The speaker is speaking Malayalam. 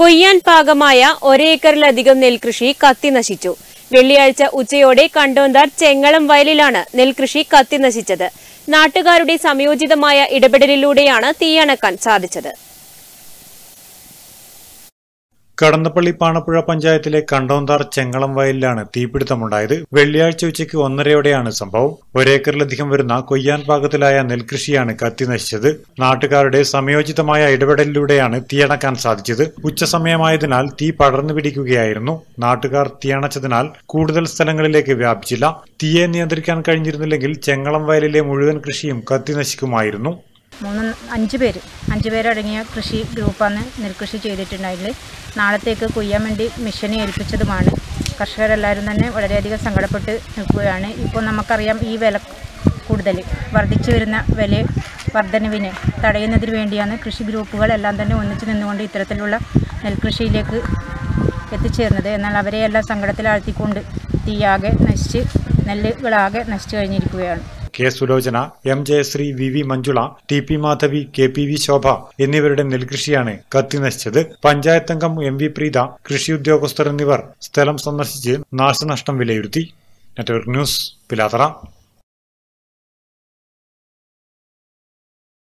കൊയ്യാൻ പാകമായ ഒരേക്കറിലധികം നെൽകൃഷി കത്തിനശിച്ചു. വെള്ളിയാഴ്ച ഉച്ചയോടെ കണ്ടോന്താർ ചെങ്ങളം വയലിലാണ് നെൽകൃഷി കത്തിനശിച്ചത്. നാട്ടുകാരുടെ സംയോജിതമായ ഇടപെടലിലൂടെയാണ് തീയണക്കാൻ സാധിച്ചത്. കടന്നപ്പള്ളി പാണപ്പുഴ പഞ്ചായത്തിലെ കണ്ടോന്താർ ചെങ്ങളം വയലിലാണ് തീപിടുത്തമുണ്ടായത്. വെള്ളിയാഴ്ച ഉച്ചയ്ക്ക് ഒന്നരയോടെയാണ് സംഭവം. ഒരേക്കറിലധികം വരുന്ന കൊയ്യാൻ പാകത്തിലായ നെൽകൃഷിയാണ് കത്തി നശിച്ചത്. നാട്ടുകാരുടെ സമയോചിതമായ ഇടപെടലിലൂടെയാണ് തീയണക്കാൻ സാധിച്ചത്. ഉച്ചസമയമായതിനാൽ തീ പടർന്നു പിടിക്കുകയായിരുന്നു. നാട്ടുകാർ തീയണച്ചതിനാൽ കൂടുതൽ സ്ഥലങ്ങളിലേക്ക് വ്യാപിച്ചില്ല. തീയെ നിയന്ത്രിക്കാൻ കഴിഞ്ഞിരുന്നില്ലെങ്കിൽ ചെങ്ങളം വയലിലെ മുഴുവൻ കൃഷിയും കത്തി നശിക്കുമായിരുന്നു. അഞ്ച് പേര്. അഞ്ച് പേരടങ്ങിയ കൃഷി ഗ്രൂപ്പാണ് നെൽകൃഷി ചെയ്തിട്ടുണ്ടായിരുന്നത്. നാളത്തേക്ക് കൊയ്യാൻ വേണ്ടി മെഷീനെ ഏൽപ്പിച്ചതുമാണ്. കർഷകരെല്ലാവരും തന്നെ വളരെയധികം സങ്കടപ്പെട്ട് നിൽക്കുകയാണ്. ഇപ്പോൾ നമുക്കറിയാം ഈ വില കൂടുതൽ വർദ്ധിച്ചു വരുന്ന വില വർധനവിനെ തടയുന്നതിന് വേണ്ടിയാണ് കൃഷി ഗ്രൂപ്പുകളെല്ലാം തന്നെ ഒന്നിച്ചു നിന്നുകൊണ്ട് ഇത്തരത്തിലുള്ള നെൽകൃഷിയിലേക്ക് എത്തിച്ചേർന്നത്. എന്നാൽ അവരെയെല്ലാം സങ്കടത്തിലാഴ്ത്തിക്കൊണ്ട് തീയാകെ നശിച്ച് നെല്ലുകളാകെ നശിച്ചു കഴിഞ്ഞിരിക്കുകയാണ്. K Sulochana M Jayasree V V Manjula T P Madhavi K P V Shobha എന്നിവരുടെ നെൽകൃഷിയാണ് കത്തിനശിച്ചത്. പഞ്ചായത്തംഗം എം വി പ്രീത കൃഷി ഉദ്യോഗസ്ഥർ എന്നിവർ സ്ഥലം സന്ദർശിച്ച് നാശനഷ്ടം വിലയിരുത്തി. Network news Pilathara.